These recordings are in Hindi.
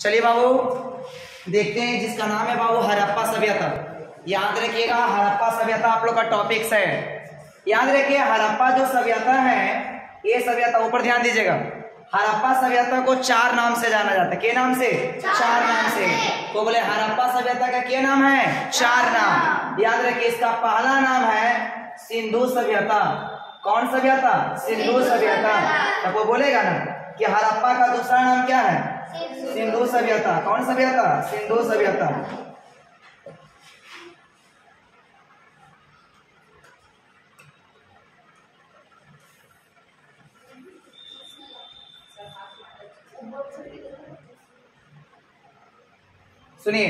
चलिए बाबू देखते हैं जिसका नाम है बाबू हरप्पा सभ्यता। याद रखिएगा हरप्पा सभ्यता आप लोग का टॉपिक्स है। याद रखिए हरप्पा जो सभ्यता है ये सभ्यता ऊपर ध्यान दीजिएगा। हरप्पा सभ्यता को चार नाम से जाना जाता है। के नाम से? चार नाम से। तो बोले हरप्पा सभ्यता का क्या नाम है? चार नाम। याद रखिए इसका पहला नाम है सिंधु सभ्यता। कौन सभ्यता? सिंधु सभ्यता। तब वो बोलेगा ना? कि हरप्पा का दूसरा नाम क्या है? सिंधु। सभ्यता। कौन सभ्यता? सिंधु सभ्यता। सुनिए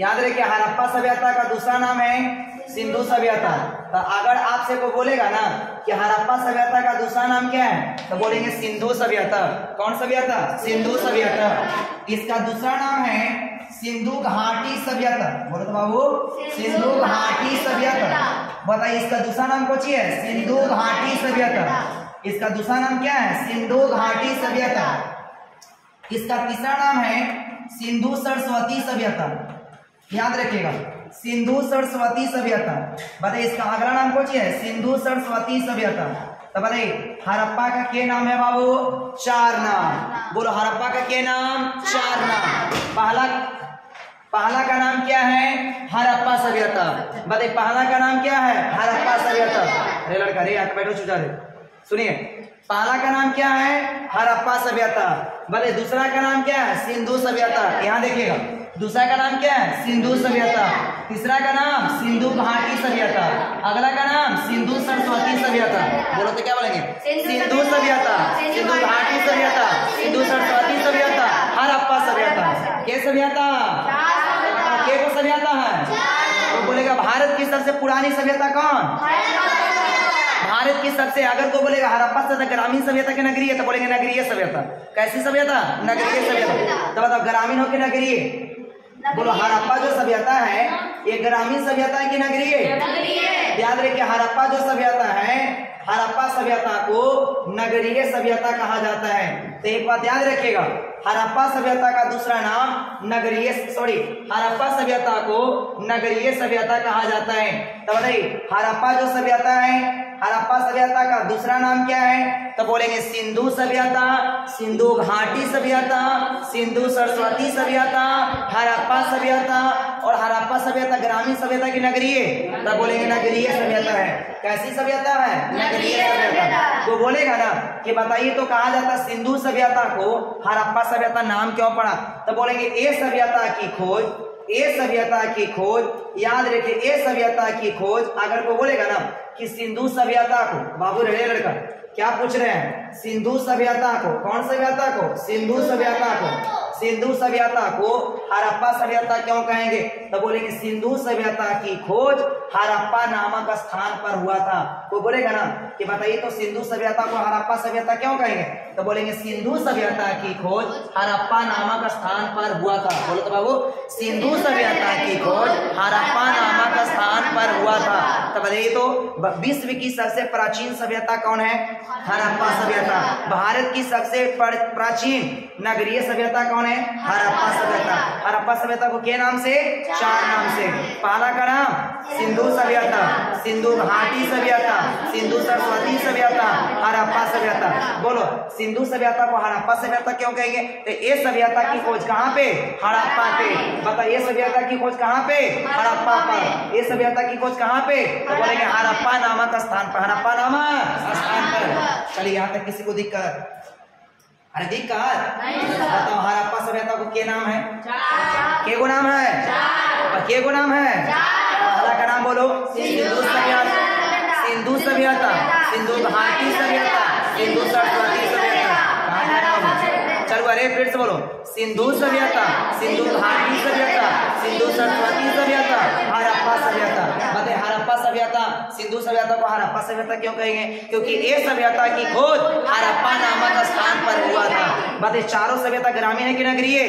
याद रखिए हरप्पा सभ्यता का दूसरा नाम है सिंधु सभ्यता। तो अगर आपसे को बोलेगा ना कि हरप्पा सभ्यता का दूसरा नाम क्या है तो बोलेंगे सिंधु सभ्यता। कौन सभ्यता? सिंधु सभ्यता। इसका दूसरा नाम है सिंधु घाटी सभ्यता। बोलो तो बाबू, सिंधु घाटी सभ्यता। बताइए, इसका दूसरा नाम कौन है? सिंधु घाटी सभ्यता। इसका दूसरा नाम क्या है? सिंधु घाटी सभ्यता। इसका तीसरा नाम है सिंधु सरस्वती सभ्यता। याद रखिएगा। सिंधु सरस्वती सभ्यता। बताइए, इसका अगला नाम कौन है? सिंधु सरस्वती सभ्यता। तो बताइए, हरप्पा का क्या नाम है बाबू? चार नाम बोलो, हरप्पा का क्या नाम? चार नाम पहला पहला का नाम क्या है? हरप्पा सभ्यता। बताइए, पहला का नाम क्या है? हरप्पा सभ्यता। अरे लड़का रे आके बैठो, चुचा रे सुनिए, पहला का नाम क्या है? हरप्पा सभ्यता। बोले दूसरा का नाम क्या है? सिंधु सभ्यता। यहाँ देखिएगा। दूसरा का नाम क्या है? सिंधु सभ्यता। तीसरा का नाम सिंधु घाटी सभ्यता। अगला का नाम सिंधु सरस्वती सभ्यता। बोलो तो क्या बोलेंगे? सिंधु सभ्यता। सिंधु घाटी सभ्यता। सिंधु सरस्वती सभ्यता। हरप्पा सभ्यता। के सभ्यता? के को सभ्यता है? तो बोलेगा भारत की सबसे पुरानी सभ्यता कौन? भारत की सबसे अगर को बोलेगा हरप्पा से ग्रामीण सभ्यता के नगरीय तो बोलेंगे नगरीय सभ्यता। कैसी सभ्यता? नगरीय सभ्यता। तो बताओ ग्रामीण हो के नगरीय। बोलो हरप्पा जो सभ्यता है ये ग्रामीण सभ्यता है कि नगरीय याद रखिए हरप्पा जो सभ्यता है हरप्पा सभ्यता को नगरीय सभ्यता कहा जाता है। तो एक बात याद रखिएगा हरप्पा सभ्यता का दूसरा नाम नगरीय सॉरी हरप्पा सभ्यता को नगरीय सभ्यता कहा जाता है। तो बताइए हरप्पा जो सभ्यता है हरप्पा सभ्यता का दूसरा नाम क्या है? तो बोलेंगे सिंधु सभ्यता सिंधु घाटी सभ्यता सिंधु सरस्वती सभ्यता हरप्पा सभ्यता और हरप्पा सभ्यता ग्रामीण सभ्यता की नगरीय तो बोलेंगे नगरीय सभ्यता है। कैसी सभ्यता है? नगरीय सभ्यता। तो बोलेगा ना कि बताइए तो कहा जाता सिंधु सभ्यता को हरप्पा सभ्यता नाम क्यों पड़ा? तो बोलेंगे ए सभ्यता की खोज ए सभ्यता की खोज, याद रखिए, ए सभ्यता की खोज, अगर को बोलेगा ना कि सिंधु सभ्यता को, बाबू रहे लड़का, क्या पूछ रहे हैं? सिंधु सभ्यता को, कौन सभ्यता को? सिंधु सभ्यता को। सिंधु सभ्यता को हरप्पा सभ्यता क्यों कहेंगे? तो बोलेंगे सिंधु सभ्यता की खोज हरप्पा नामक स्थान पर हुआ था। कोई बोलेगा ना कि बताइए तो सिंधु सभ्यता को हरप्पा सभ्यता क्यों कहेंगे? तो बोलेंगे सिंधु सभ्यता की खोज हरप्पा नामक स्थान पर हुआ था। बोलो तो बाबू सिंधु सभ्यता की खोज हरप्पा नामक स्थान पर हुआ था। तो बताइए तो विश्व की सबसे प्राचीन सभ्यता कौन है? हरप्पा सभ्यता। भारत की सबसे प्राचीन नगरीय सभ्यता कौन है? हरप्पा सभ्यता। हरप्पा सभ्यता को के नाम से? चार नाम से। पहला का नाम? सिंधु सभ्यता। सिंधु घाटी सभ्यता। सिंधु सरस्वती सभ्यता। हरप्पा सभ्यता। बोलो सिंधु सभ्यता को हरप्पा सभ्यता क्यों कहेंगे? तो ये सभ्यता की खोज कहाँ पे? हड़प्पा पे। बता ये सभ्यता की खोज कहाँ पे? हड़प्पा पर। ये सभ्यता की खोज कहाँ पे? तो बोलेंगे हड़प्पा नामक स्थान पर। हड़प्पा नामक स्थान पर। चलिए, यहाँ तक किसी को दिक्कत। अरे दिक्कत बताओ हड़प्पा सभ्यता को के नाम है? के गो नाम है? के गो नाम है? पहला का नाम बोलो। सिंधु सभ्यता। सिंधु सभ्यता। सिंधु घाटी सभ्यता। सिंधु सरस्वती सभ्यता चलो अरे फिर से बोलो। सिंधु सभ्यता, सिंधु घाटी सभ्यता, सिंधु सरस्वती सभ्यता हड़प्पा सभ्यता। बताए हड़प्पा सभ्यता, सिंधु सभ्यता को हड़प्पा सभ्यता क्यों कहेंगे? क्योंकि ये सभ्यता की खोज हड़प्पा नामक स्थान पर हुआ था। बताए, चारों सभ्यता ग्रामीण है कि नगरीय?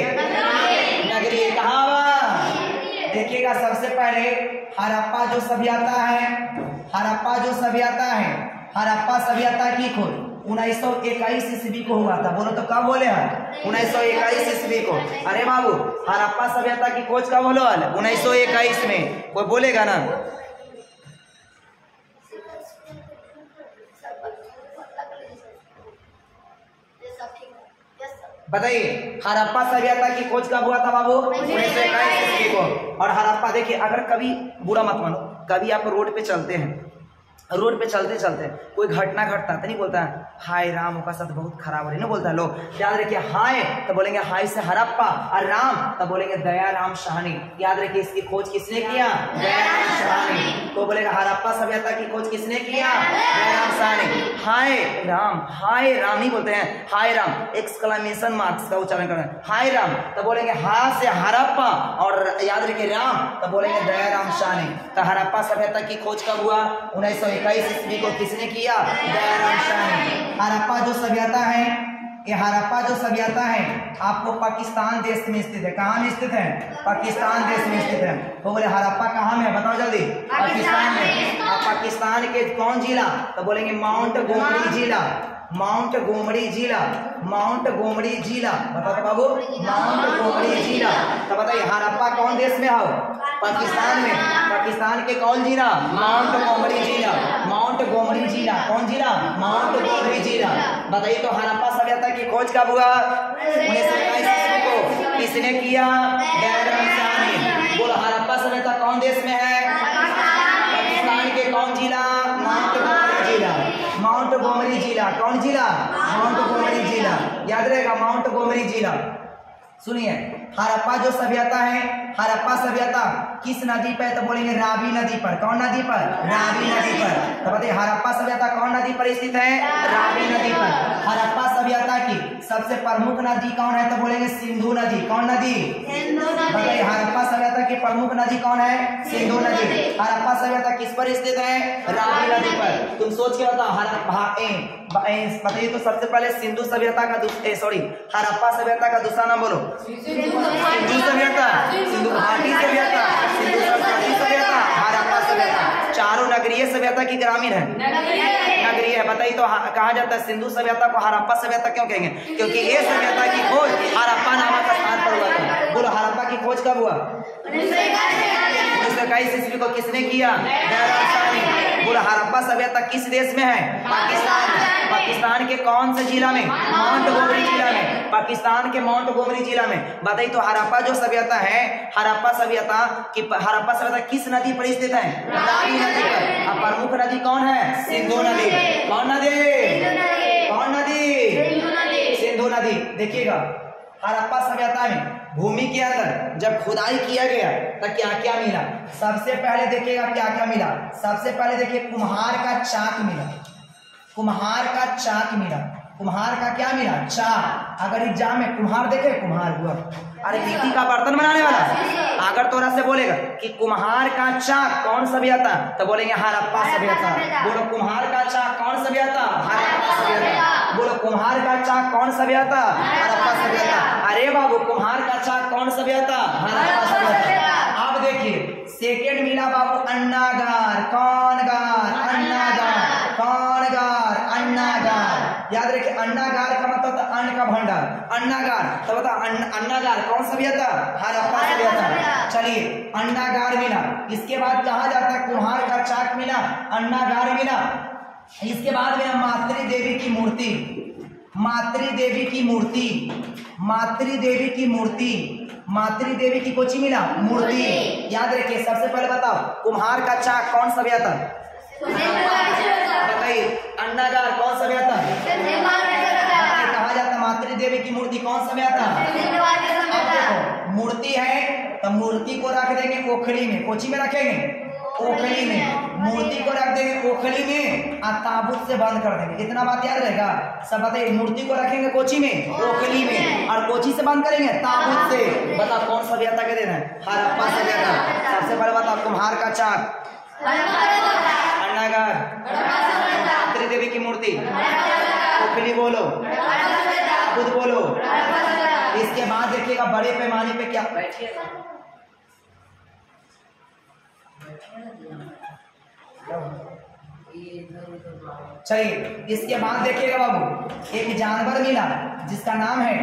नगरीय। कहा देखिएगा, सबसे पहले हड़प्पा जो सभ्यता है हड़प्पा जो सभ्यता है हड़प्पा सभ्यता की खोज। उन्नीस सौ इक्कीस ईस्वी को हुआ था। बोलो तो कब बोले हैं उन्नीस सौ इक्कीस ईस्वी को। अरे बाबू हड़प्पा सभ्यता की खोज कब बोलो उन्नीस सौ इक्कीस में। कोई बोलेगा ना? बताइए हड़प्पा सभ्यता की खोज कब हुआ था बाबू? उन्नीस सौ इक्कीस ईस्वी को। और हड़प्पा देखिए, अगर कभी बुरा मत मानो, कभी आप रोड पे चलते हैं रोड पे चलते चलते कोई घटना घटता तो नहीं बोलता है हाय राम का साथ बहुत खराब हो रही ना बोलता है लोग याद रखिए, हाय तो बोलेंगे, हाय से हरप्पा, और राम तो बोलेंगे, दया राम शाहनी। याद रखिए, इसकी खोज किसने किया? दया राम शाहनी। तो बोलेगा, हरप्पा सभ्यता की खोज किसने किया? दया राम शाहनी। हाय राम हाय राम नहीं बोलते हैं, हाय राम एक्सक्लेमेशन मार्क्स का उच्चारण करना हाय राम तो बोलेंगे, हा से हरप्पा, और याद रखिए, राम तो बोलेंगे, दया राम शाहनी। तो हरप्पा सभ्यता की खोज कब हुआ? उन्नीस सौ इक्कीस ईस्वी को किसने किया? दयाराम शाह ने हड़प्पा जो सभ्यता है, ये हड़प्पा जो सभ्यता है आपको पाकिस्तान देश में स्थित है। कहाँ में स्थित है? पाकिस्तान देश में स्थित है। तो बोले हड़प्पा कहाँ में बताओ जल्दी। पाकिस्तान में और पाकिस्तान के कौन जिला? तो बोलेंगे, माउंट गोमरी जिला। माउंट गोमड़ी जिला। माउंट गोमड़ी जिला। बताओ बाबू माउंट गोमड़ी जिला। तो बताइए हड़प्पा कौन देश में हो? पाकिस्तान में। पाकिस्तान के कौन जिला? माउंट गोमड़ी जिला। माउंट गोमड़ी जिला। कौन जिला? माउंट गोमड़ी जिला। बताइए तो हड़प्पा सभ्यता की खोज कब हुआ? उन्नीस सौ इक्कीस ईस्वी को। किसने किया? बोलो हड़प्पा सभ्यता कौन देश में है? पाकिस्तान के कौन जिला? माउंट गोमरी जिला। माउंट गोमरी जिला। कौन जिला? माउंट गोमरी जिला। याद रहेगा, माउंट गोमरी जिला। सुनिए, हरप्पा जो सभ्यता है, हरप्पा सभ्यता किस नदी पर तो बोलेंगे रावी नदी पर। कौन नदी पर? रावी नदी पर। तो बताइए, हरप्पा सभ्यता कौन नदी पर स्थित है? रावी नदी पर। हड़प्पा सभ्यता की सबसे प्रमुख नदी कौन है? तो बोलेंगे सिंधु नदी। कौन नदी? हड़प्पा सभ्यता की प्रमुख नदी कौन है? सिंधु नदी। हड़प्पा सभ्यता किस पर स्थित है? रावी नदी पर। तुम सोच के बताओ बताइए तो सबसे पहले सिंधु सभ्यता का सॉरी हड़प्पा सभ्यता का दूसरा नाम बोलो। सिंधु सभ्यता। सिंधु घाटी सभ्यता। सिंधु सभ्यता। हड़प्पा सभ्यता। चारों नगरीय सभ्यता की ग्रामीण है। नगरीय है। बताइए तो कहा जाता है सिंधु सभ्यता को हड़प्पा सभ्यता क्यों कहेंगे? क्योंकि ये सभ्यता की खोज हड़प्पा नामक स्थान पर हुआ था। बोलो हड़प्पा की खोज कब हुआ? सौ को किसने किया? दयाराम शाह ने बोला हड़प्पा सभ्यता किस देश में है? पाकिस्तान। पाकिस्तान के कौन से जिला में? माउंट गोमरी जिला में। पाकिस्तान के माउंट गोमरी जिला में। बताइए तो हड़प्पा जो सभ्यता है हड़प्पा सभ्यता की हड़प्पा सभ्यता किस नदी पर स्थित है? रावी नदी पर। अब प्रमुख नदी कौन है? सिंधु नदी। कौन नदी? कौन नदी। सिंधु नदी। देखिएगा। हड़प्पा सभ्यता में भूमि के अंदर जब खुदाई किया गया तो क्या क्या मिला? सबसे पहले देखिएगा क्या क्या मिला। सबसे पहले देखिए, कुम्हार का चाक मिला। कुम्हार का चाक मिला। कुम्हार का क्या मिला? चाक। अगर एग्ज़ाम में कुम्हार देखे, कुम्हार हुआ। अरे मिट्टी का बर्तन बनाने वाला? अगर तोरा से बोलेगा कि कुम्हार का चाक कौन सभ्यता तो बोलेंगे हड़प्पा सभ्यता बोलो, कुम्हार का चाक कौन सभ्यता हड़प्पा सभ्यता बोलो, कुम्हार का चाक कौन सभ्यता हड़प्पा सभ्यता अरे बाबू, कुम्हार का चाक कौन सभ्यता हड़प्पा सभ्यता अब देखिए सेकेंड मिला बाबू, अन्नागार। कौन गार? अन्नागार। कौन गार? अन्नागार। याद रखिए अन्नागार का मतलब था अन्न का भंडार। अन्नागार तो बता अन्नागार कौन सभ्यता हड़प्पा सभ्यता चलिए अन्नागार मिला। इसके बाद कहा जाता है कुम्हार का चाक मिला अन्नागार मिला। इसके बाद मेरा मातृ देवी की मूर्ति। मातृ देवी की मूर्ति। मातृ देवी की मूर्ति। मातृ देवी की कोची मिला? मूर्ति। याद रखिए सबसे पहले बताओ कुम्हार का चाक कौन सभ्यता अंडागार कौन सभ्यता कहा जाता मातृ देवी की मूर्ति कौन अब देखो, मूर्ति है तो मूर्ति को रख देंगे ओखली में। कोची में रखेंगे? ओखली में। मूर्ति को रख देंगे ओखली में और ताबूत से बंद कर देंगे। इतना बात याद रहेगा? सब बताइए, मूर्ति को रखेंगे कोची में? ओखली में। और कोची से बंद करेंगे? ताबूत से। बता, कौन सभ्यता के दिन है? हड़प्पा सभ्यता। सबसे पहले बताओ, कुम्हार का चाक। त्रिदेवी की मूर्ति ओखली बोलो खुद बोलो इसके बाद देखिएगा बड़े पैमाने पे क्या चलिए इसके बाद देखिएगा बाबू एक जानवर मिला जिसका नाम है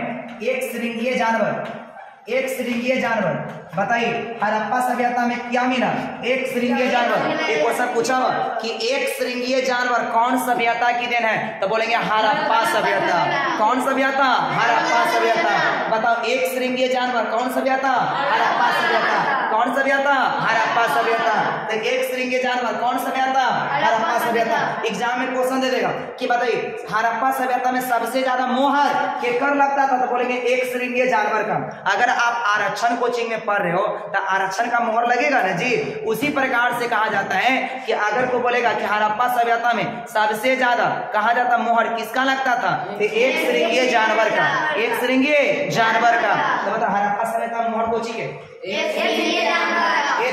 एक श्रृंगीय जानवर एक श्रृंगीय जानवर। बताइए, हरप्पा सभ्यता में क्या मिला? एक श्रृंगीय जानवर। एक क्वेश्चन पूछा हुआ कि एक श्रृंगीय जानवर कौन सभ्यता की देन है? तो बोलेंगे हरप्पा सभ्यता। कौन सभ्यता? हरप्पा सभ्यता। बताओ, एक श्रृंगीय जानवर कौन सभ्यता? हरप्पा सभ्यता। कौन सभ्यता? हरप्पा सभ्यता। तो एक श्रृंगीय जानवर कौन सभ्यता? हरप्पा सभ्यता। एग्ज़ाम में क्वेश्चन दे देगा। कि बताइए हरप्पा सभ्यता में सबसे ज़्यादा मोहर केकर लगता था? तो बोलेंगे एक श्रृंगीय जानवर का। अगर आप आरक्षण कोचिंग में पढ़ रहे हो तो आरक्षण का मोहर लगेगा ना जी? उसी प्रकार से कहा जाता है कि अगर को बोलेगा कि हरप्पा सभ्यता में सबसे ज़्यादा कहा जाता मोहर किसका लगता था? तो एक श्रृंगीय जानवर का। एक श्रृंगीय जानवर का। तो बता हरप्पा सभ्यता मोहर कोची के एक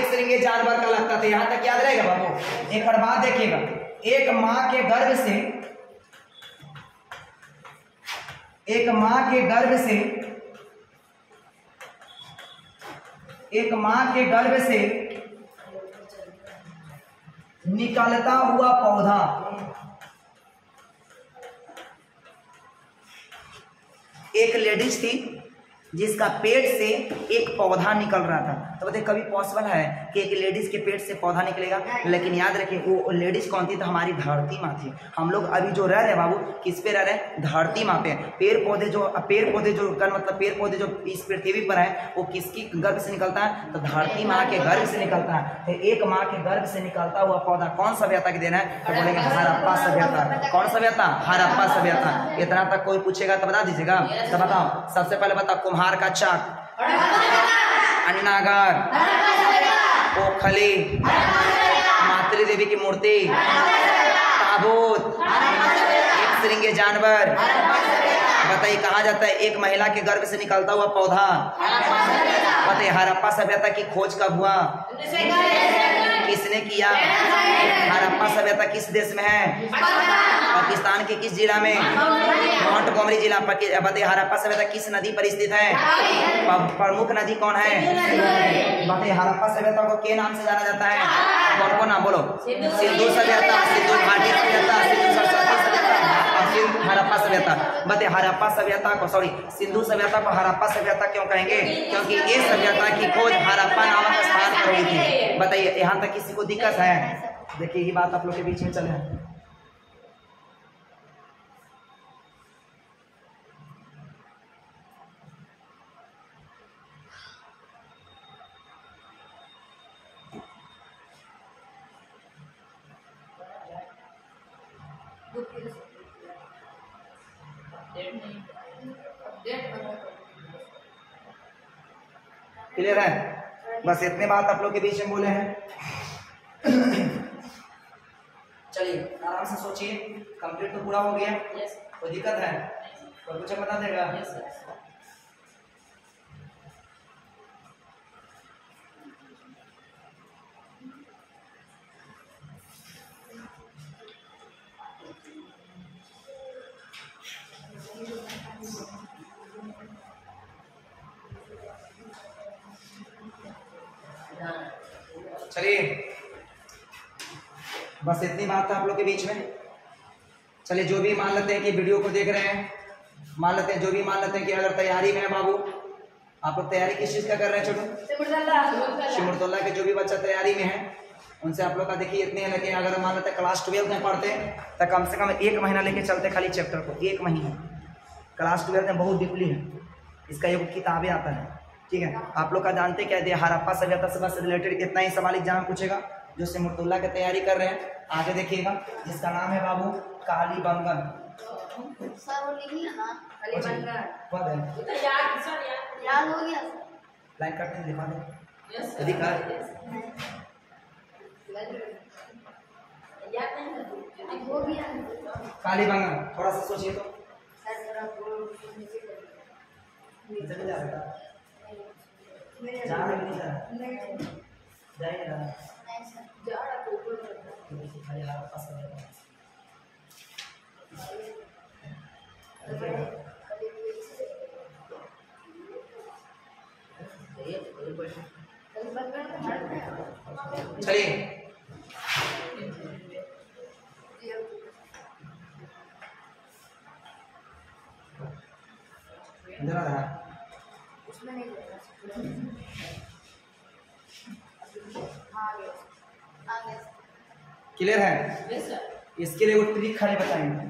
श्रृंगीय जानवर का लगता था, यहाँ तक याद रहेगा बाबू। एक और बात देखिएगा, एक माँ के गर्भ से, एक माँ के गर्भ से, एक माँ के गर्भ से निकलता हुआ पौधा। एक लेडीज़ थी जिसका पेट से एक पौधा निकल रहा था। तो बताइए कभी पॉसिबल है? कि एक लेडीज़ के पेट से पौधा निकलेगा। लेकिन याद रखिए, वो लेडीज़ कौन थी? तो हमारी धरती माँ थी। हम लोग अभी जो रह रहे हैं बाबू, किस पे रह रहे हैं? धरती माँ पे। पेड़ पौधे जो, पेड़ पौधे जो कर मतलब पेड़ पौधे जो इस पृथ्वी पर है, वो किसकी गर्भ से निकलता है? तो धरती माँ के गर्भ से निकलता है। तो एक माँ के गर्भ से निकलता हुआ पौधा कौन सभ्यता की देना है? तो बोलेंगे हरप्पा सभ्यता कौन सभ्यता हरप्पा सभ्यता इतना तक कोई पूछेगा तो बता दीजिएगा। तो बताओ, सबसे पहले बताओ, कुम्हार का चाक। अन्नागार। ओखली मातृ देवी की मूर्ति, ताबूत, एक श्रृंगे जानवर। बताइए, कहा जाता है? एक महिला के गर्भ से निकलता हुआ पौधा। बताइए, हरप्पा सभ्यता की खोज कब हुआ? किसने किया? हरप्पा सभ्यता किस देश में है? पाकिस्तान के किस जिला में? माउंट गोमरी जिला बताइए हरप्पा सभ्यता किस नदी पर स्थित है? प्रमुख नदी कौन है? बताइए हरप्पा सभ्यता को के नाम से जाना जाता है? कौन कौन नाम, बोलो। सिंधु सभ्यता, सिंधु घाटी सभ्यता, सिंधु सरस्वती सभ्यता। बताइए हरप्पा सभ्यता को सॉरी सिंधु सभ्यता को हरप्पा सभ्यता क्यों कहेंगे? क्योंकि ये सभ्यता की खोज हरप्पा नामक स्थान पर हुई थी। बताइए, यहाँ तक किसी को दिक्कत है? देखिए, ये बात आप लोग के बीच में चले क्लियर है बस इतने बात आप लोग के बीच में बोले हैं। चलिए आराम से सोचिए। कंप्लीट तो पूरा हो गया। कोई दिक्कत है? कोई कुछ बता देगा? चलिए। बस इतनी बात था आप लोग के बीच में। चलिए जो भी मान लेते हैं कि वीडियो को देख रहे हैं मान लेते हैं जो भी मान लेते हैं कि अगर तैयारी में है बाबू आप लोग तैयारी किस चीज़ का कर रहे हैं छोटू? शिमरतुल्ला के जो भी बच्चा तैयारी में है उनसे आप लोग का देखिए इतने हैं लेकिन अगर मान लेते हैं क्लास ट्वेल्थ में पढ़ते तो कम से कम एक महीना लेके चलते खाली चैप्टर को एक महीना। क्लास ट्वेल्थ में बहुत डीपली है। इसका एक किताबें आता है। ठीक है? आप लोग का जानते क्या दिया हरप्पा सभ्यता सभा से रिलेटेड इतना ही सवाल एग्ज़ाम पूछेगा जो सिमरतुल्ला की तैयारी कर रहे हैं। आगे देखिएगा जिसका नाम है बाबू काली बंगन सर वो लिख लिया ना? पद है याद हो। गया? लाइन काटते हैं दिखा दे। दिखा काली बंगन थोड़ा सा सोचिए तो। चलिए। इधर आ रहा उसमें नहीं क्लियर है? इसके लिए वो ट्रिक खड़े बताएँगे।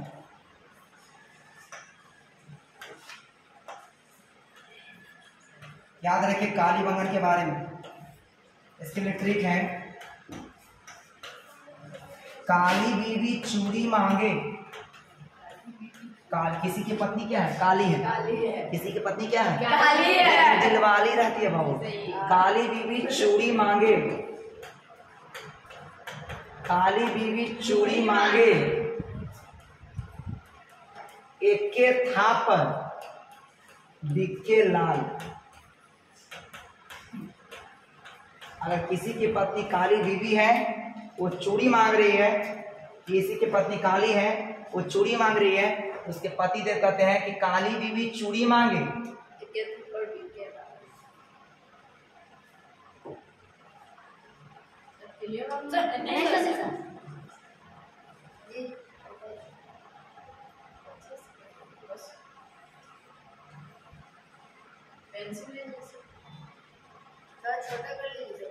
याद रखिए काली बंगन के बारे में। इसके लिए ट्रिक है। काली बीवी चूड़ी मांगे। काल किसी की पत्नी क्या है? काली है। काली है। किसी की पत्नी क्या है? दिलवाली रहती है बाबू काली बीवी चूड़ी मांगे। काली बीवी चूड़ी मांगे। एके थापर बिके लाल। अगर किसी की पत्नी काली बीवी है, वो चूड़ी मांग रही है, किसी की पत्नी काली है, वो चूड़ी मांग रही है, उसके पति देव कहते हैं कि काली बीवी चूड़ी मांगे। सर छोटा कर लीजिए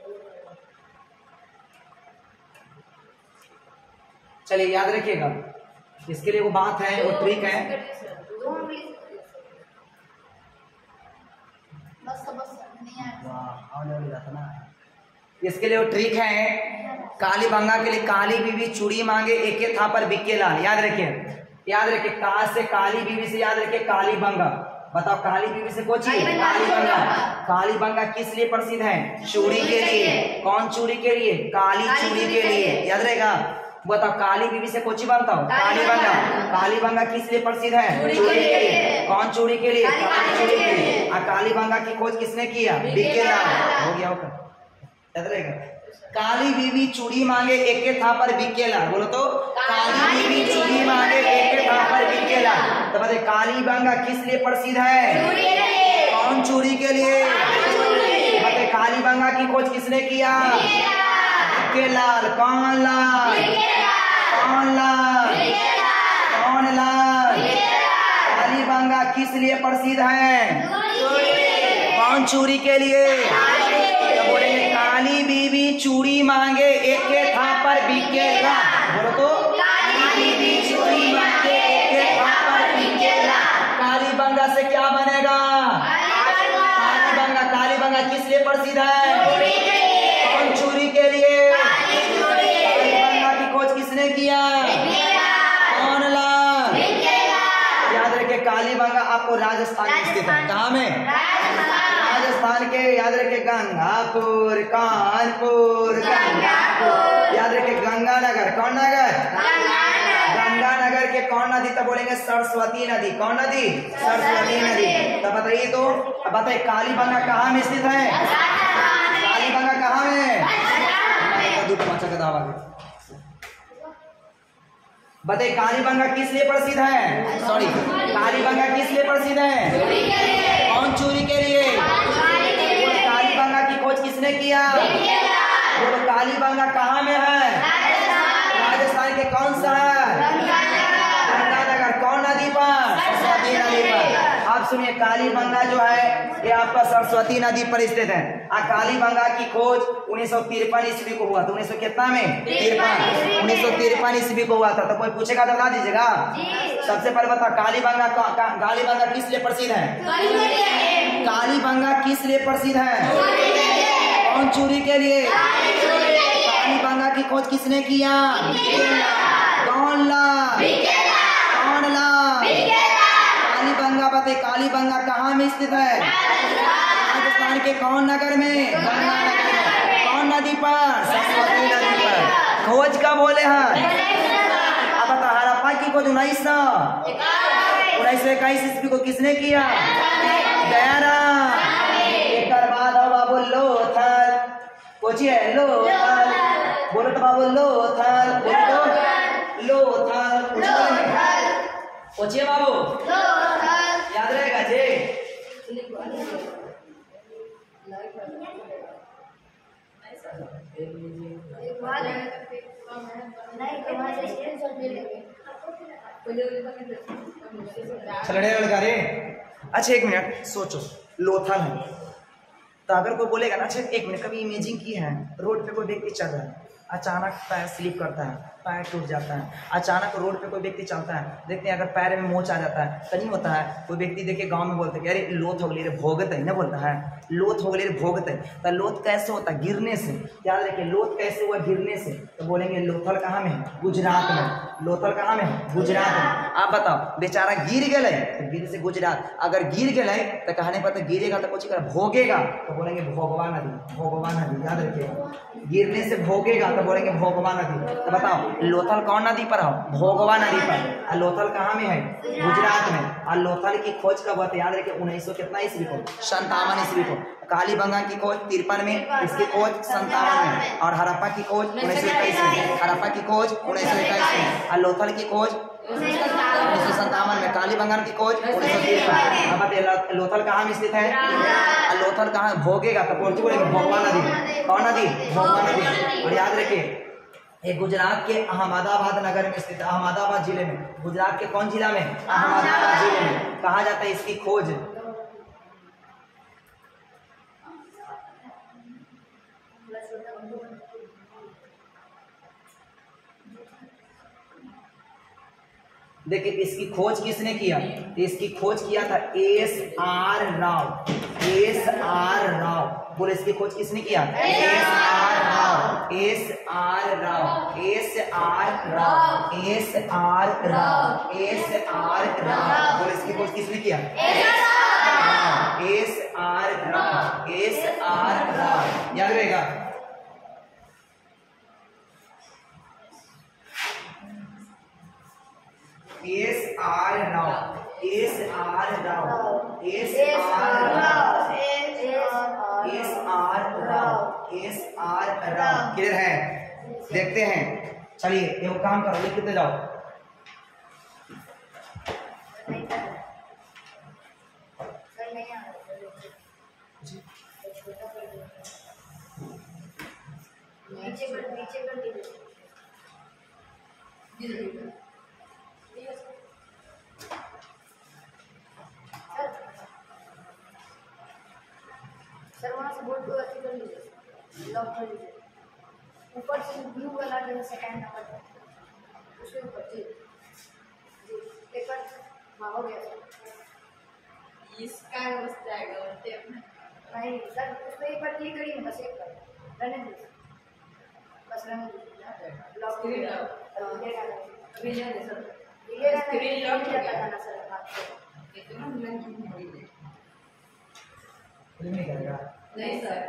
चलिए याद रखिएगा। इसके लिए वो बात है वो ट्रिक है। दो उंगली से करिए सर। बस बस नहीं आया। वाह, आने वाली बात ना। इसके लिए वो ट्रिक है। काली बंगा के लिए काली बीवी चूड़ी मांगे एके था पर बिके लाल याद रखिए याद रखिए का से काली बीवी से याद रखिए काली बंगा। बताओ काली बीवी से काली बंगा। काली बंगा। काली बंगा किस लिए प्रसिद्ध है? चूड़ी के लिए। कौन चूड़ी के लिए? काली चूड़ी के लिए। याद रहेगा? बताओ काली बीवी से कोची बनता हो? काली बंगा। काली बंगा किस लिए प्रसिद्ध है? चूड़ी के लिए। कौन चूड़ी के लिए? काली चूड़ी के लिए। काली बंगा की खोज किसने किया? B K B K Lal. Lal. हो गया होगा याद रहेगा? काली बीवी चूड़ी मांगे एके था पर बिकेला। बोलो तो काली बीवी चूड़ी मांगे एके था पर बिके लाल तो बताइए काली बंगा किस लिए प्रसिद्ध है? कौन चूड़ी के लिए? बताइए काली बंगा की खोज किसने किया? बिके लाल कौन लाल? कौन लाल? कौन लाल? काली बंगा किस लिए प्रसिद्ध है? कौन चूड़ी के लिए? तो चूड़ी मांगे एक के था पर बिकेगा। बोलो तो। काली बीवी चूड़ी मांगे एक के था पर बिकेगा। काली बंगा से क्या बनेगा? काली बंगा काली बंगा किस लिए प्रसिद्ध है? कौन चूड़ी के लिए? काली बंगा की खोज किसने किया? कौन ला याद रखिए काली बंगा आपको राजस्थान में स्थित है। कहाँ में राजस्थान के याद रखिए गंगापुर कानपुर। गंगापुर। याद रखिए गंगानगर। कौन नगर? गंगानगर। के कौन नदी? तो बोलेंगे सरस्वती नदी। कौन नदी? सरस्वती नदी। तो बताइए तो अब बताइए कालीबंगा कहाँ में स्थित है? कालीबंगा कहाँ में? है। बताइए कालीबंगा किस लिए प्रसिद्ध है? सॉरी। कालीबंगा किस लिए प्रसिद्ध है? कौन चोरी के लिए? खोज किसने किया? बोलो कालीबंगा कहाँ में है? राजस्थान। के कौन सा है? गंगानगर। कौन नदी पर? सरस्वती नदी पर। आप सुनिए कालीबंगा जो है ये आपका सरस्वती नदी पर स्थित है। आ कालीबंगा की खोज उन्नीस सौ तिरपन ईस्वी को हुआ था। उन्नीस सौ कितना में? तिरपन। उन्नीस सौ तिरपन ईस्वी को हुआ था। तो कोई पूछेगा तो बता दीजिएगा। सबसे पहले बता कालीबंगा का- का- कालीबंगा किस लिए प्रसिद्ध है? कालीबंगा किस लिए प्रसिद्ध है? कौन चोरी के लिए। कालीबंगा की खोज किसने किया? कौन ला? कौन ला? कालीबंगा बताइए कालीबंगा कहाँ में स्थित है? राजस्थान के कौन नगर में? कौन नदी पर? सरस्वती नदी पर खोज का बोले हैं अब हड़प्पा की खोज उन्नीस सौ। उन्नीस सौ इक्कीस ईस्वी को किसने किया? दयारा एक बाद हो बाबू लोथल पूछिए लोथल बोलो तो बाबू लोथल बोलो तो लोथल पूछिए बाबू याद रहेगा जी? नहीं चलने लगा रे अच्छा एक मिनट, सोचो। लोथल है। तो अगर कोई बोलेगा ना अच्छा एक मिनट, कभी इमेजिंग की है, रोड पे कोई व्यक्ति चल रहा है, अचानक पैर स्लिप करता है। पैर टूट जाता है। अचानक रोड पे कोई व्यक्ति चलता है, देखते हैं अगर पैर में मोच आ जाता है तो नहीं होता है। कोई व्यक्ति देखिए गाँव में बोलते हैं अरे, लोथ हो गई रे, भोगत है, ना बोलता है। लोथ हो गई रे, भोगत है। तो लोथ कैसे होता है? गिरने से। याद रखिए, लोथ कैसे हुआ? गिरने से। तो बोलेंगे, लोथल कहाँ में है? गुजरात में। लोथल कहाँ में है? गुजरात में। आप बताओ, बेचारा गिर गए तो गिर से गुजरात। अगर गिर गए तो कहने पर तो गिरेगा तो कुछ कर, भोगेगा। तो बोलेंगे भोगवा नदी भोगवा नदी। याद रखिए, गिरने से भोगेगा तो बोलेंगे भोगवा नदी। तो बताओ लोथल कौन नदी पर हो? भोगवा नदी पर। और लोथल कहाँ में है? गुजरात में। और लोथल की खोज कब हुआ तो याद रखिए, उन्नीस सौ कितना ईस्वी को? संतावन ईस्वी को। कालीबंगा की खोज तिरपन में, इसकी खोज संतावन में। और हरप्पा की खोज उन्नीस सौ इक्कीस में। हड़प्पा की खोज उन्नीस सौ इक्कीस में। और लोथल की खोज उन्नीस सौ संतावन में। कालीबंगन की खोज उन्नीस सौ बताइए लोथल कहाँ में स्थित है लोथल कहाँ? भोगेगा तो बोलेंगे? भोगवा नदी। कौन नदी? भोगवा नदी। और याद रखिए ये गुजरात के अहमदाबाद नगर में स्थित अहमदाबाद ज़िले में। गुजरात के कौन जिला में? अहमदाबाद। ज़िले में। कहा जाता है इसकी खोज? देखिए इसकी खोज किसने किया इसकी खोज किया था S R Rao S R Rao बोले इसकी खोज किसने किया S R Rao S R Rao S R Rao S R Rao S R Rao बोले इसकी खोज किसने किया S R Rao S R Rao याद रहेगा S R Rao S R Rao S R Rao S R Rao S R Rao clear है? देखते हैं. चलिए एक काम करो लिखते जाओ? नीचे नीचे कर दीजिए सर सर वहाँ से बोर्ड को अच्छी कर लीजिए लॉक कर लीजिए ऊपर से ब्लू वाला जो है सेकेंड नंबर पर उसके ऊपर जी जी पेपर हाँ हो गया सर इसका अवस्था है बोलते हैं नहीं सर उस पर एक बार क्लिक करिए ना, बस एक बार रहने दीजिए बस रहने दीजिए लॉक Screen lock. अभी ले दे सर ये Screen lock हो गया। ना सर आपको कितना लंबी हो गई नहीं करेगा नहीं सर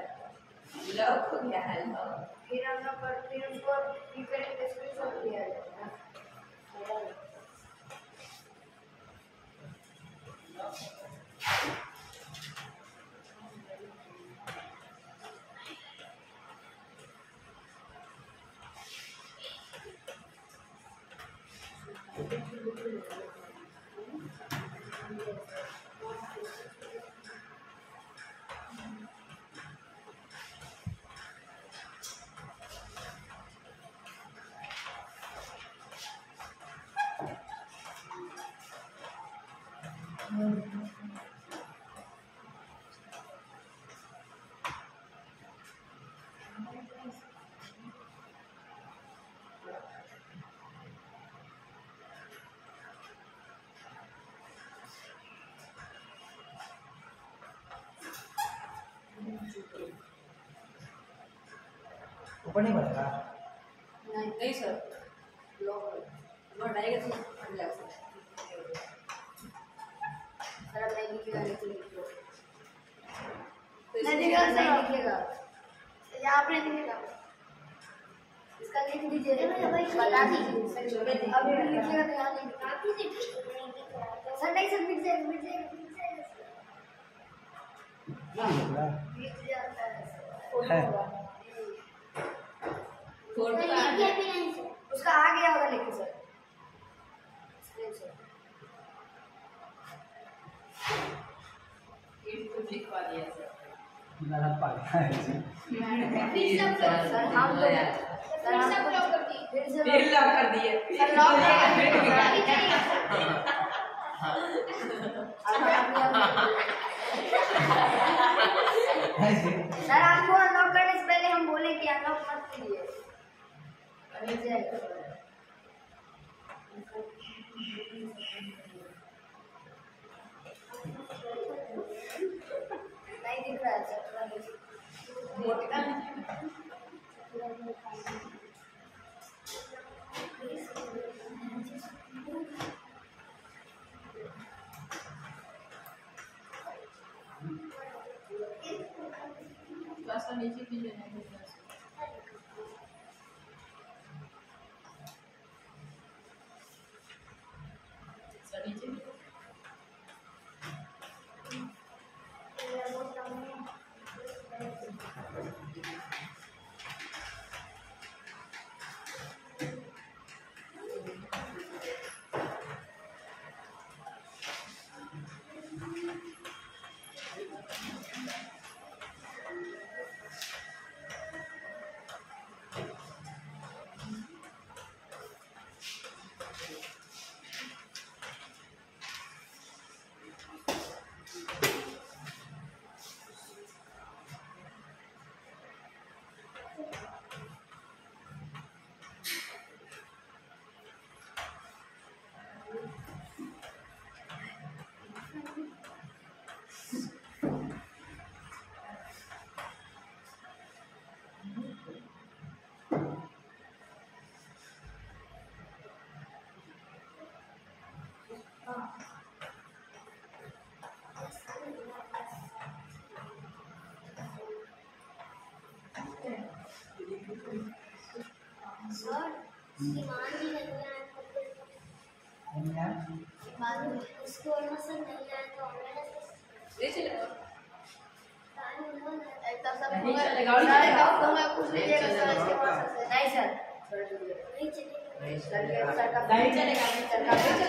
ऊपर नहीं बढ़ेगा नहीं नहीं सर। लौट आएगा तो फट जाएगा सर? सर अब नहीं लिखिएगा नहीं तो तो नहीं क्या नहीं लिखिएगा यहाँ पे लिखिएगा इसका लिख दीजिए। बता दीजिए। अब लिखिएगा तो यहाँ नहीं लिखिएगा। सर नहीं सर मिट जाएगा मिट जाएगा है है। फ़ोटो आ उसका आ गया होगा लेकिन सर स्क्रीनशॉट ये तो लिखवा दिया सर लड़क पागल है जी। फिर सर सर हम हम लोग सर हम फिर से फिर लॉक कर दिए सर आप- ऐसे सर आपको अनलॉक करने से पहले हम बोले कि अनलॉक मत कीजिए नहीं दिख रहा है सर थोड़ा नीचे। मोटा थोड़ा सा सर ईमान नहीं नहीं नहीं आए तो ले चलेगा। टाइम उन्होंने एक तो सब नहीं चलेगा, कुछ लीजिएगा सर इसके बाद नहीं सर नहीं चलेगा। नहीं चलेगा। नहीं चलेगा।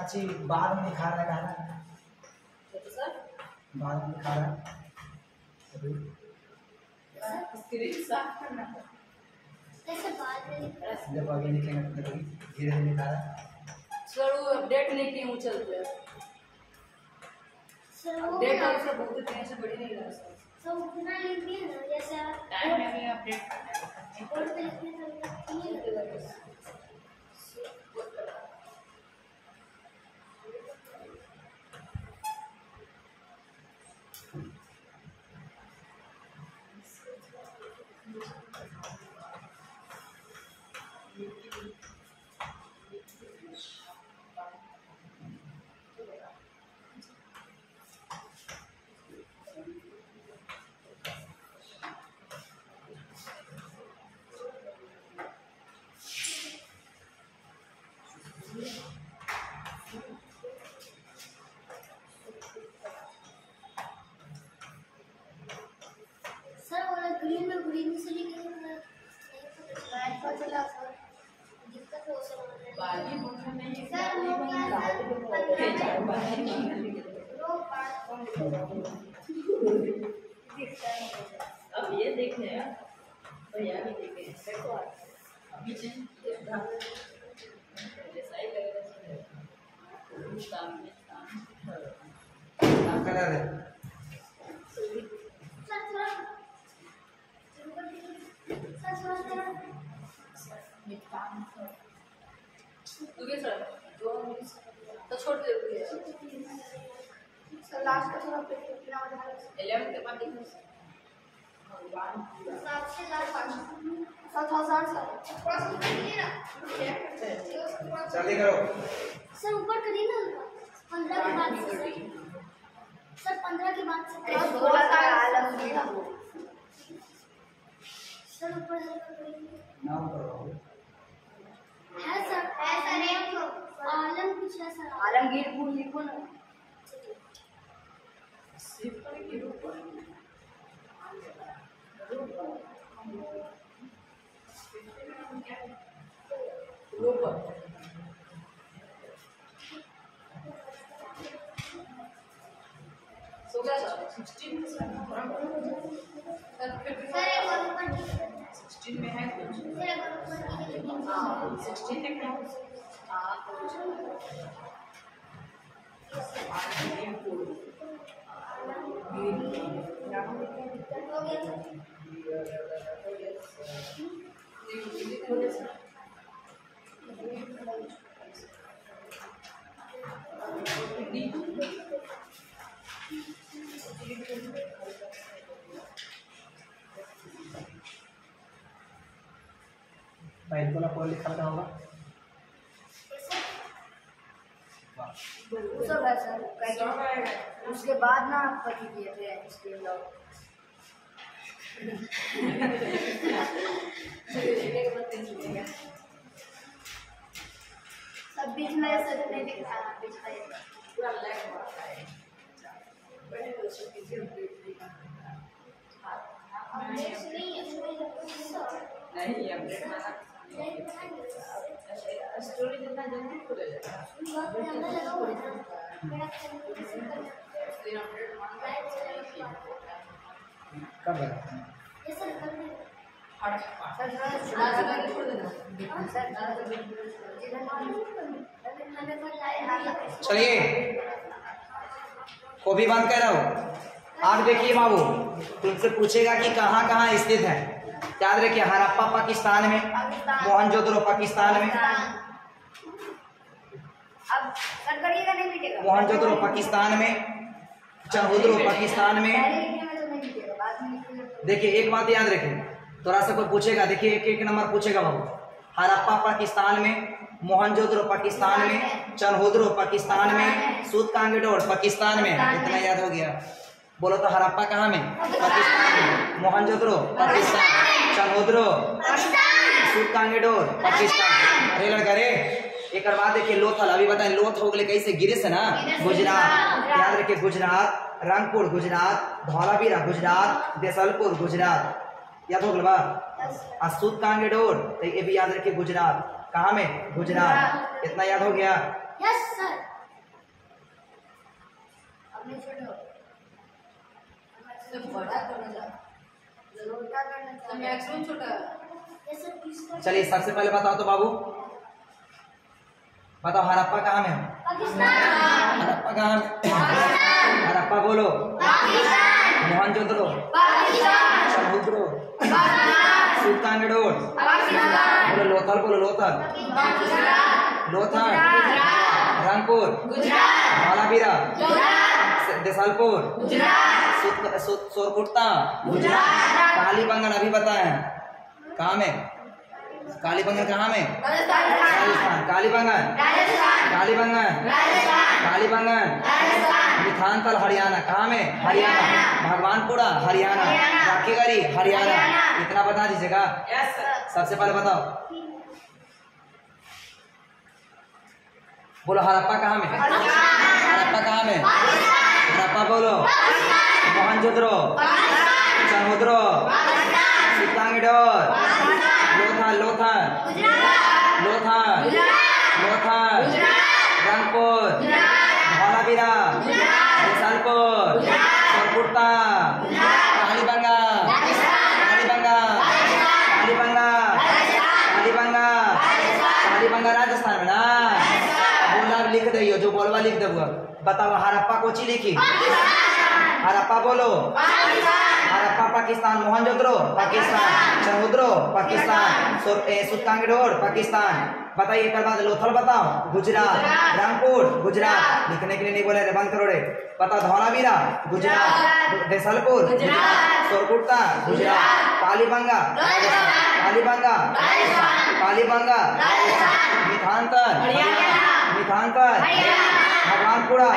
अच्छी बाद में दिखा रहा है गाना। सर बाद में दिखा रहा है। अभी। स्क्रीन साफ़ करना जब लिखेंगे तो धीरे धीरे दिखा रहा है। सर वो अपडेट नहीं किए वो चल रहा है। सर वो से बहुत तेज़ी से बड़ी नहीं लगा सर सर उतना लिख दिया ना जैसे टाइम में भी अपडेट करना है। और पे लिखने का ये लगेगा सर ग्रीन में ग्रीन से तू तो छोड़ दे सर लास्ट का थोड़ा बिना बता इलेवन के बाद देखो सात से लास्ट सात हज़ार सर। क्रॉस करिए ना क्या करते हैं जल्दी करो सर ऊपर करिए ना पंद्रह के बाद से सर सर पंद्रह के बाद से क्रॉस करिए। आलम जी सर ऊपर हल्का करिए नाम करो है सर। है सर एक तो आलम कुछ है। सर आलमगीर पुर लिखो ना सो सिक्सटीन सर एक और ऊपर नीचे सिक्सटीन में है कुछ? सिक्सटीन में हाँ कुछ हो गया सर पहले वाला कौन लिखा था होगा। उसके बाद ना आप पति दिए थे इसके लोग सब बीच में सर नहीं दिख रहा बीच में पूरा लैग मारता है बड़े बच्चों की ज़रूरत नहीं। है सर नहीं अपडेट माना चलिए। को भी बंद कर। रहा हो आप देखिए बाबू, तुमसे पूछेगा कि कहाँ कहाँ स्थित है। याद रखिए हरप्पा पाकिस्तान में मोहनजोदड़ो पाकिस्तान में। मोहनजोदड़ो पाकिस्तान में चनहुद्रो पाकिस्तान में। तो तो- देखिए एक बात याद रखें थोड़ा सा कोई पूछेगा देखिए एक एक नंबर पूछेगा बाबू हरप्पा पाकिस्तान में मोहनजोदड़ो पाकिस्तान में चनहुद्रो पाकिस्तान में सूतकांगडोर पाकिस्तान में। इतना याद हो गया। बोलो तो हरप्पा कहाँ में? पाकिस्तान में। मोहनजोदड़ो पाकिस्तान चनहुद्रो सूतकांगडोर पाकिस्तान। अरे लड़का रे एक बाद देखिए लोथल अभी बताएँ लोथ हो गए कैसे गिरे से ना गुजरात याद रखिए गुजरात रंगपुर गुजरात धौलावीरा गुजरात देसलपुर गुजरात। याद हो गया बा? सूत कांगेडोर तो ये भी याद रखिए गुजरात। कहाँ में? गुजरात। इतना याद हो गया? Yes sir. अब छोड़ो। बड़ा चलिए सबसे पहले बताओ तो बाबू। बताओ हरप्पा कहाँ में है? हरप्पा कहाँ में? हरप्पा बोलो। पाकिस्तान। मोहनजोदड़ो पाकिस्तान। समुद्रो पाकिस्तान। सुल्तानगढ़ बोलो लोथल बोलो लोथल। लोथल। रंगपुर। गुजरात। देसालपुर। सुत- सोरपुट्टा गुजरात कालीबंगन अभी बताए। कहाँ में? कालीबंगन कहाँ में? राजस्थान। कालीबंगन राजस्थान। कालीबंगन राजस्थान। कालीबंगन राजस्थान। मिथानतल हरियाणा। कहाँ में? हरियाणा। भगवानपुरा हरियाणा। राखीगढ़ी हरियाणा। हरियाणा। इतना बता दीजिएगा। सबसे पहले बताओ। बोलो हरप्पा कहाँ में हरप्पा कहाँ में? हरप्पा बोलो मोहनजोदड़ो चनहुद्रो सीतांगडोर लोथल लोथल लोथल लोथल रंगपुर धौलावीरा देसालपुर सोरपुट्टा कालीबंगा कालीबंगा कालीबंगा कालीबंगा कालीबंगा राजस्थान में ना दियो जो बोलवा लिख देबो बताओ हरप्पा कोची लिखी? हरप्पा बोलो। हरप्पा पाकिस्तान। मोहनजोदड़ो पाकिस्तान। चनहुद्रो पाकिस्तान। सुल्तानगढ़ पाकिस्तान। बताइए एक बाद लोथल बताओ। गुजरात। रामपुर। गुजरात। लिखने के लिए नहीं बोले रे बंद करो रे। बताओ धौलावीरा। गुजरात। देसलपुर। गुजरात। सोरकुट्टा गुजरात। कालीबंगा। कालीबंगा। कालीबंगा। मिठांतर मिठांतर भगवानपुरा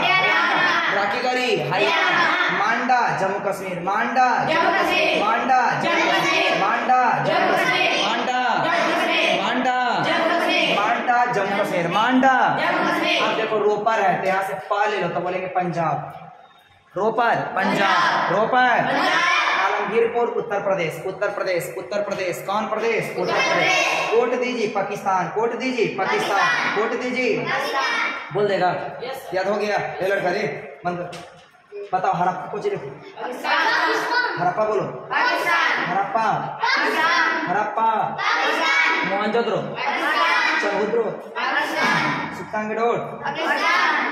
राखीगढ़ी हरियाणा मांडा जम्मू कश्मीर मांडा मांडा मांडा मांडा मांडा मांडा जम्मू कश्मीर मांडा अब देखो रोपर है यहाँ से पा ले लो तो बोलेंगे पंजाब। रोपर पंजाब। रोपर आलमगीरपुर उत्तर प्रदेश उत्तर प्रदेश उत्तर प्रदेश कौन प्रदेश? उत्तर प्रदेश। कोट दीजिए पाकिस्तान। कोट दीजिए पाकिस्तान। कोट दीजिए। बोल देगा। याद हो गया? ये लड़का रे बंद बताओ हड़प्पा कुछ लिखो हड़प्पा बोलो। हड़प्पा हड़प्पा मोहनजोदड़ो। चौहद्रो सुत्तांगडोर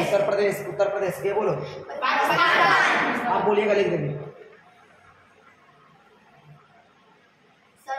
उत्तर प्रदेश उत्तर प्रदेश ये बोलो? आप बोलिएगा लिख देंगे। सर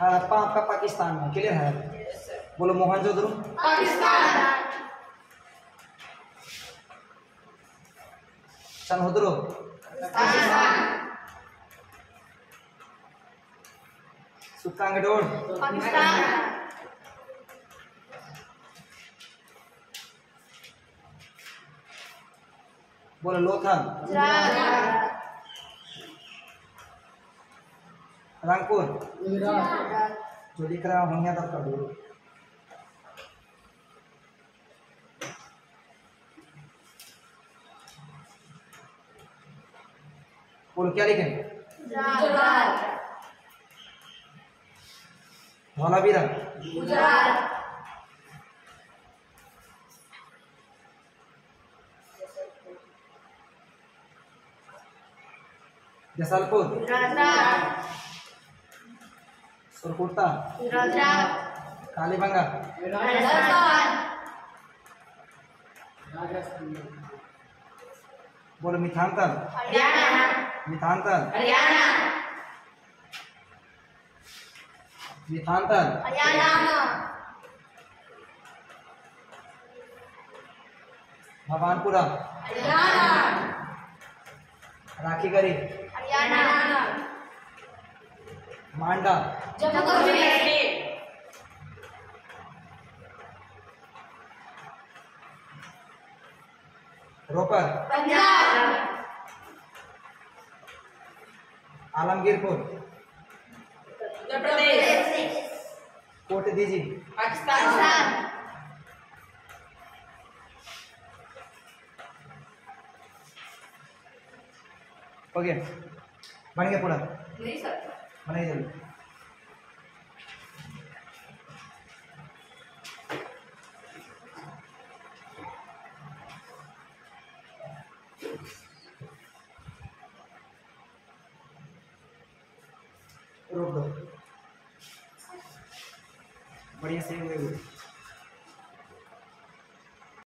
हड़प्पा आपका पाकिस्तान में क्लियर है? बोलो मोहनजोदड़ो सनहोदड़ो सुक्कांगडोर बोलो लोथल। रंगपुर। जो लिख रहा हूँ तक कर दो बोलो क्या लिखे? धौलावीरा। जसलपुर। सुरकुट्टा कालीबंगा बोलो मिठांतल मिठांतल मिठांतल भगवानपुरा राखीगढ़ी मांडा। जम्मू कश्मीर रोपर आलमगीरपुर उत्तर प्रदेश। कोट दीजिए। पाकिस्तान। हो गया बन गया पूरा नहीं सर 哎